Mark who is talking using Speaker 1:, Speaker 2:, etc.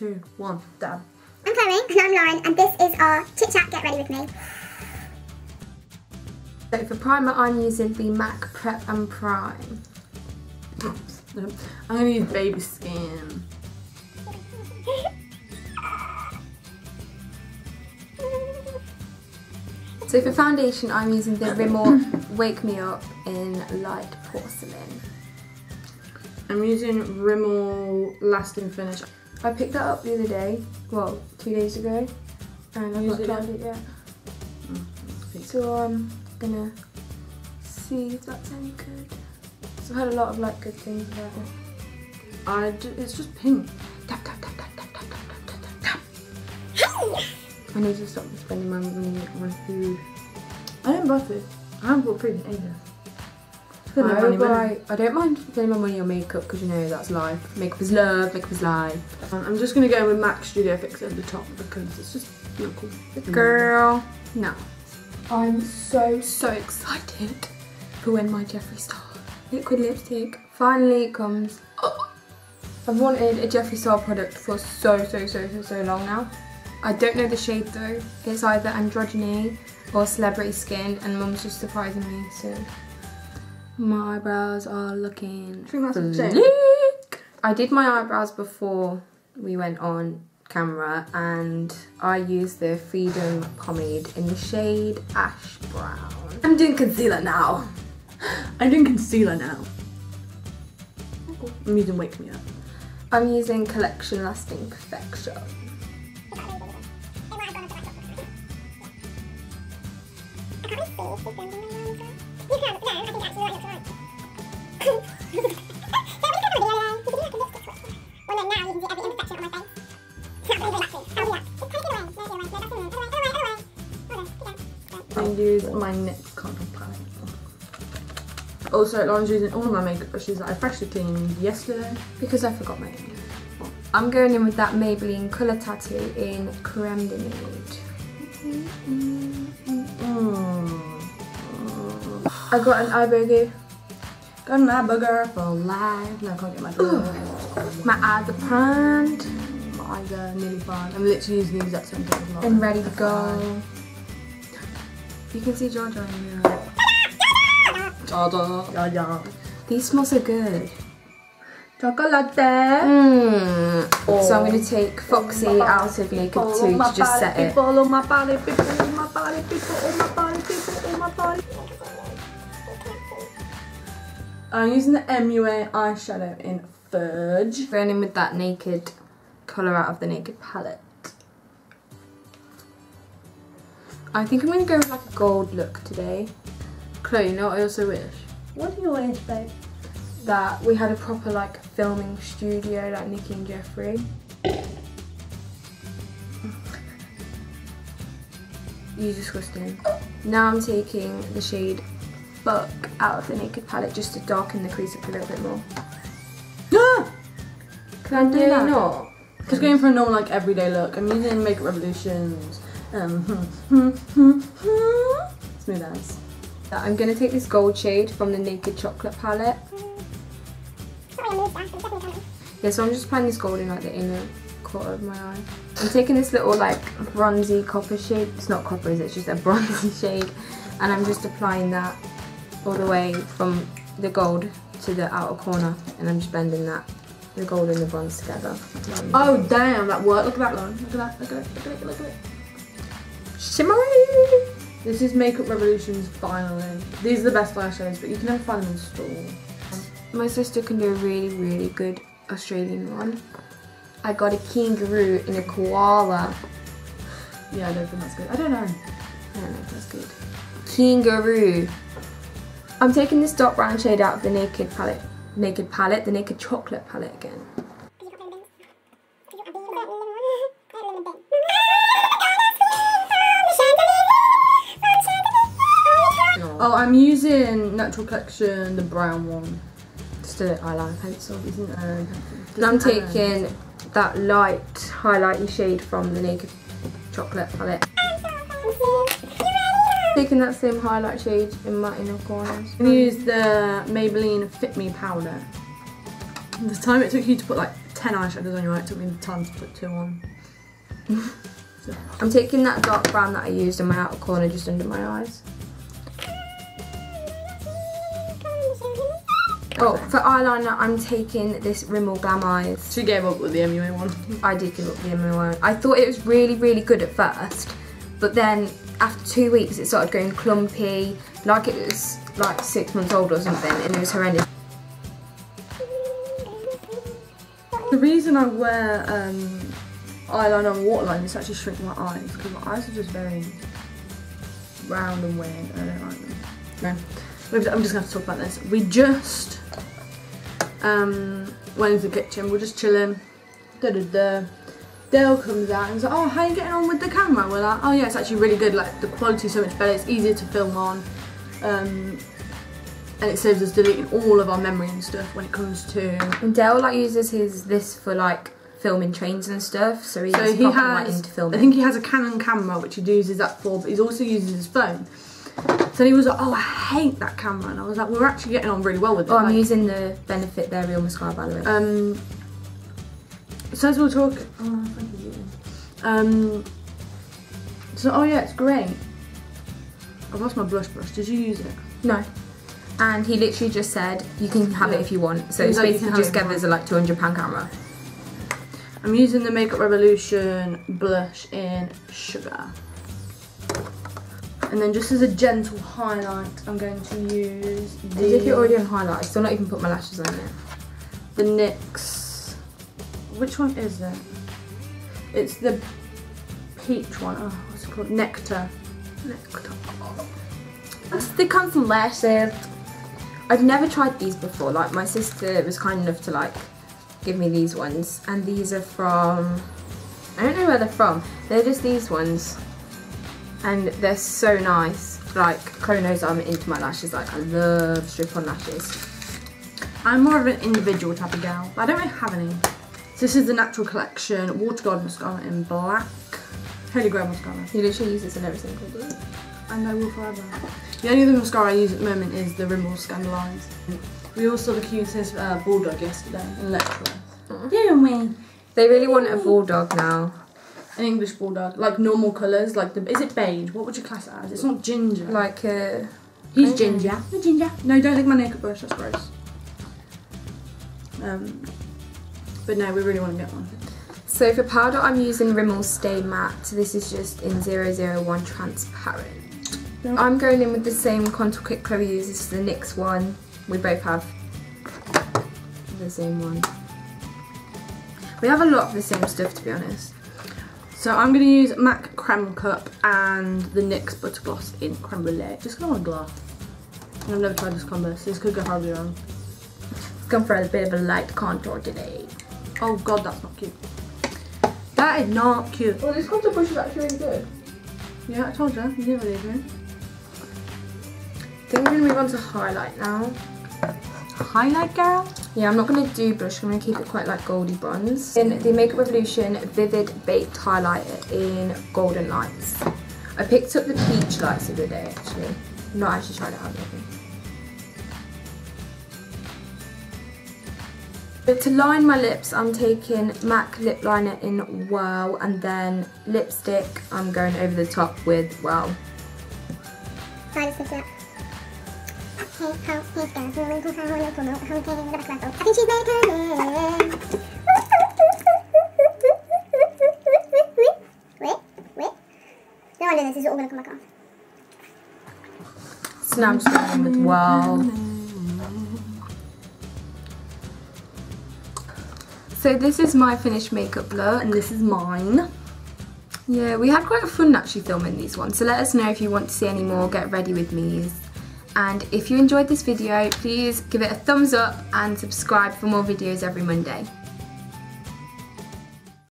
Speaker 1: two, one, dab.
Speaker 2: I'm Chloe. And I'm Lauren, and this is our chit chat. Get ready with me.
Speaker 3: So for primer, I'm using the MAC Prep and Prime.
Speaker 1: I'm gonna use baby skin.
Speaker 3: So for foundation, I'm using the Rimmel Wake Me Up in Light Porcelain.
Speaker 1: I'm using Rimmel Lasting Finish.
Speaker 3: I picked that up the other day, well, two days ago, and I've not tried it yet. Mm, so I'm gonna see if that's any good. So I've heard a lot of like good things about it.
Speaker 1: I it's just pink.
Speaker 3: Tap, tap, tap, tap, tap, tap, tap, tap, tap. I need to stop spending my money on food.
Speaker 1: I didn't buy food. I haven't bought food in ages.
Speaker 3: I,
Speaker 1: Spend my money,
Speaker 3: buy, I don't mind spending my money on makeup because you know that's life. Makeup is love, makeup is life.
Speaker 1: Um, I'm just gonna go with MAC Studio Fix at the top because it's just not cool.
Speaker 3: Girl, no. I'm so, so excited for when my Jeffree Star liquid lipstick finally comes. I've wanted a Jeffree Star product for so, so, so, so, so long now. I don't know the shade though. It's either androgyny or celebrity skin and mum's just surprising me so my eyebrows are looking
Speaker 1: Think that's a shame.
Speaker 3: flick. I did my eyebrows before we went on camera and I used the Freedom pomade in the shade Ash Brown. I'm doing concealer now.
Speaker 1: I'm doing concealer now. I'm using Wake Me Up.
Speaker 3: I'm using Collection Lasting Perfection.
Speaker 1: I use my NYX contour palette. Also, Lauren's using all of my makeup brushes that I freshly cleaned yesterday.
Speaker 3: Because I forgot my own. I'm going in with that Maybelline Colour Tattoo in Creme de Nude.
Speaker 1: Mm-hmm, mm-hmm.
Speaker 3: I got an eye bogey.
Speaker 1: Got an eye booger for life. No, I can't get my booger.
Speaker 3: My eyes are primed
Speaker 1: my eyes are nearly fine. I'm literally using the exact same thing as
Speaker 3: and ready to go. You can see Jar Jar in the mirror.
Speaker 1: Yeah, yeah.
Speaker 3: These smell so good.
Speaker 1: Chocolate.
Speaker 3: Mm. So I'm going to take Foxy out of Naked 2 to just set it.
Speaker 1: Follow my body, people, oh my body, people, oh my body, people, oh my body. I'm using the MUA eyeshadow in Fudge.
Speaker 3: Going in with that Naked colour out of the Naked palette. I think I'm going to go with like a gold look today.
Speaker 1: Chloe, you know what I also wish?
Speaker 3: What do you wish, babe? That we had a proper like filming studio like Nikki and Jeffree. You disgusting. Now I'm taking the shade Buck out of the Naked palette just to darken the crease up a little bit more.
Speaker 1: Ah!
Speaker 3: Can I do that? Not.
Speaker 1: Just going for a normal like everyday look. I'm using Makeup Revolutions. Um, smooth as.
Speaker 3: I'm gonna take this gold shade from the Naked Chocolate palette. Yeah, so I'm just applying this gold in like the inner corner of my eye. I'm taking this little like bronzy copper shade. It's not copper, is it? It's just a bronzy shade. And I'm just applying that all the way from the gold to the outer corner. And I'm just blending that, the gold and the bronze together.
Speaker 1: Oh damn, that worked. Look at that, Lauren. Look at that. Look at it. Look at it. Look at it.
Speaker 3: Shimmery!
Speaker 1: This is Makeup Revolutions finally. These are the best eyeshadows, but you can never find them in store.
Speaker 3: My sister can do a really, really good Australian one. I got a kangaroo in a koala.
Speaker 1: Yeah, I don't think that's good. I don't know.
Speaker 3: I don't know if that's good. Kangaroo. I'm taking this dark brown shade out of the Naked palette. Naked palette, the Naked Chocolate palette again.
Speaker 1: Oh, I'm using Natural Collection, the brown one.
Speaker 3: Just an eyeliner pencil.
Speaker 1: Isn't uh,
Speaker 3: And I'm taking that light highlighting shade from the Naked Chocolate palette. Taking that same highlight shade in my inner corners.
Speaker 1: I'm gonna use the Maybelline Fit Me powder. The time it took you to put like 10 eyeshadows on your eye. It took me time to put two on.
Speaker 3: I'm taking that dark brown that I used in my outer corner just under my eyes. Oh, for eyeliner, I'm taking this Rimmel Glam Eyes.
Speaker 1: She gave up with the MUA one.
Speaker 3: I did give up the Rimmel one. I thought it was really, really good at first, but then after two weeks it started going clumpy, like it was like six months old or something, and it was horrendous.
Speaker 1: The reason I wear um, eyeliner and waterline is actually shrink my eyes because my eyes are just very round and weird I don't like them. No. I'm just to have to talk about this. We just um, went into the kitchen, we're just chilling. Da da da. Dale comes out and he's like, oh, how are you getting on with the camera? We're like, oh yeah, it's actually really good. Like the quality's so much better. It's easier to film on. Um, and it saves us deleting all of our memory and stuff when it comes to
Speaker 3: And Dale like uses his this for like filming trains and stuff, so he's
Speaker 1: So he has,
Speaker 3: into filming.
Speaker 1: I think he has a Canon camera which he uses that for, but he's also using his phone. So he was like, oh, I hate that camera. And I was like, we're actually getting on really well with it.
Speaker 3: Oh, I'm
Speaker 1: like,
Speaker 3: using the Benefit They're Real Mascara by the way.
Speaker 1: um, so as we were talking, oh, thank you. Um, so, oh yeah, it's great. I've lost my blush brush. Did you use it?
Speaker 3: no. And he literally just said, you can have
Speaker 1: Yeah.
Speaker 3: it if you want. So it's
Speaker 1: like,
Speaker 3: basically
Speaker 1: can
Speaker 3: just
Speaker 1: have it
Speaker 3: a like £200 camera.
Speaker 1: I'm using the Makeup Revolution blush in Sugar. And then just as a gentle highlight, I'm going to use the...
Speaker 3: As if you're already on highlight. I still not even put my lashes on yet.
Speaker 1: the NYX. Which one is it? It's the peach one. Oh, what's it called? Nectar. Nectar.
Speaker 3: Stick on some lashes. I've never tried these before. Like my sister was kind enough to like give me these ones, and these are from. I don't know where they're from. They're just these ones, and they're so nice. Like Chloe knows I'm into my lashes. Like I love strip-on lashes.
Speaker 1: I'm more of an individual type of gal, but I don't really have any. So this is the Natural Collection Water God Mascara in black. Holy Grail Mascara.
Speaker 3: You literally use this in every single day.
Speaker 1: And I will forever. The only other mascara I use at the moment is the Rimmel Scandaleyes. We all saw the cutest uh, bulldog yesterday in Letchworth. Didn't we?
Speaker 3: They really want a bulldog now.
Speaker 1: An English bulldog, like normal colours, like the is it beige? What would you class it as? It's not ginger.
Speaker 3: Like uh,
Speaker 1: he's
Speaker 3: okay.
Speaker 1: ginger. The ginger. No, don't lick my makeup brush. That's gross. Um, but no, we really want to get one.
Speaker 3: So for powder, I'm using Rimmel Stay Matte. This is just in 001 transparent. I'm going in with the same contour kit Chloe uses, this is the NYX one. We both have the same one. We have a lot of the same stuff to be honest.
Speaker 1: So I'm going to use MAC Creme Cup and the NYX Butter Gloss in Creme Brulee. Just because I want a gloss. And I've never tried this combo, so this could go horribly wrong.
Speaker 3: Let's go for a bit of a light contour today.
Speaker 1: Oh god, that's not cute. That is not cute.
Speaker 3: Well, this contour brush is actually really good.
Speaker 1: Yeah, I told you. You didn't believe me.
Speaker 3: I think we're going to move on to highlight now.
Speaker 1: Highlight girl?
Speaker 3: Yeah, I'm not going to do blush, I'm going to keep it quite like goldy bronze. In the Makeup Revolution Vivid Baked Highlighter in Golden Lights. I picked up the peach lights the other day actually. I've not actually tried it out yet. But to line my lips, I'm taking MAC lip liner in Wow and then lipstick, I'm going over the top with Wow.
Speaker 2: Sorry, this is it. Hey, how, hey, guys, we're going to go on a promote. How can I get a I think she's making it. Wait, wait. No wonder this is all going to come back off.
Speaker 3: So now I'm just going in with Wow. So this is my finished makeup look.
Speaker 1: And this is mine.
Speaker 3: Yeah, we had quite a fun actually filming these ones. So let us know if you want to see any more Get Ready With Me's. And if you enjoyed this video, please give it a thumbs up and subscribe for more videos every Monday.